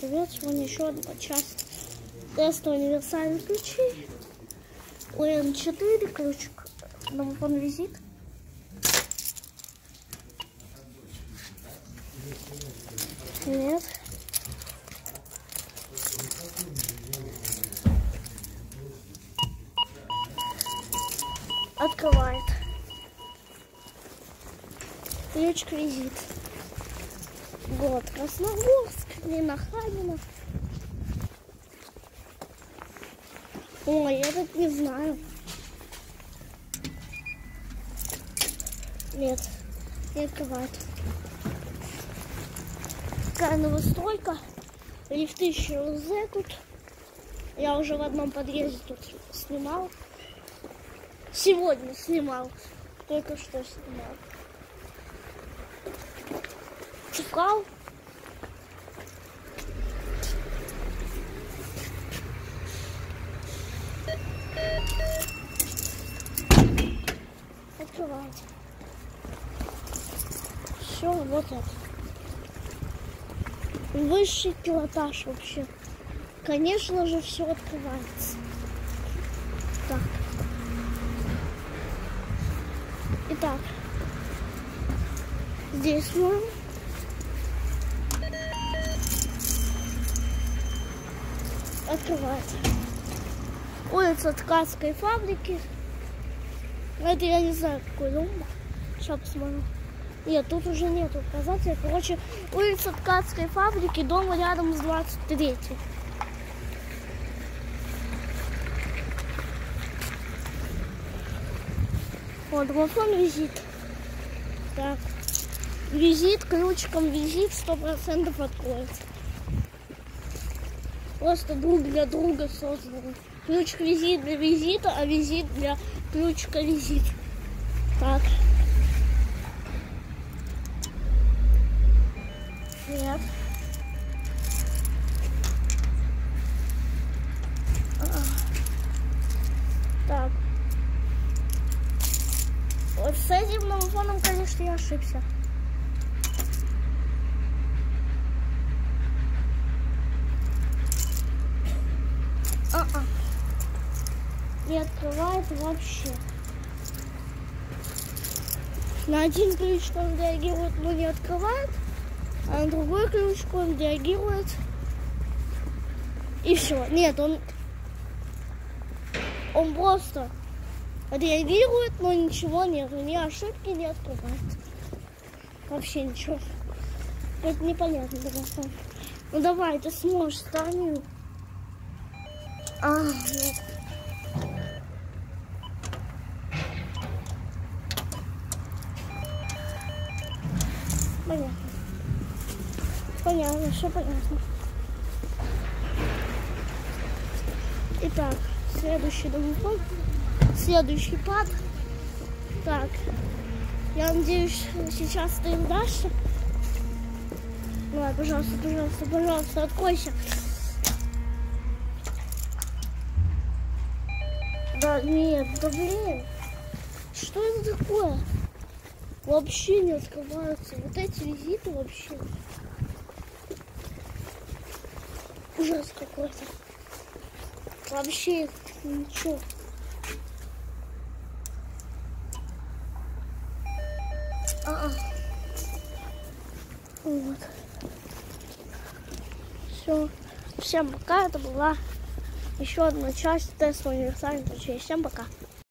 привет! Сегодня еще одна часть теста универсальных ключей. УН4 ключик. Домофон визит. Привет. Открывает. Ключик визит. Город Красногорск, Нинаханина. Ой, я тут не знаю. Нет, не открывает. Такая новостройка. Лифты еще ЛЗ тут. Я уже в одном подъезде тут снимал. Сегодня снимал. Только что снимал. Чекал. Все, вот это. Высший пилотаж вообще. Конечно же, все открывается. Так. Итак. Здесь мы. Открывается. Улица ткацкой фабрики. Это я не знаю, какой дом. Сейчас посмотрю. Нет, тут уже нету указателя. Короче, улица ткацкой фабрики, дом рядом с 23 Вот, домофон визит. Так. Визит, ключиком визит, сто процентов откроется. Просто друг для друга созданы. Ключик визит для визита, а визит для ключика визит. Так. Нет. А. Так. Вот с этим домофоном, конечно, я ошибся. А-а. Не открывает вообще. На один ключ он реагирует, но не открывает, а на другой ключ он реагирует. И все. Нет, он, он просто реагирует, но ничего нет. Ни ошибки не открывает. Вообще ничего. Это непонятно. Домофон. Ну давай, ты сможешь, стань. А, нет. Понятно. Понятно, все понятно. Итак, следующий домофон. Следующий пад. Так, я надеюсь, сейчас стоим дальше. Давай, пожалуйста, пожалуйста, пожалуйста, откройся. Да нет, да блин. Что это такое? Вообще не открываются. Вот эти визиты вообще. Ужас какой-то. Вообще ничего. А -а. Вот. Все. Всем пока. Это была еще одна часть теста универсальных ключей. Всем пока.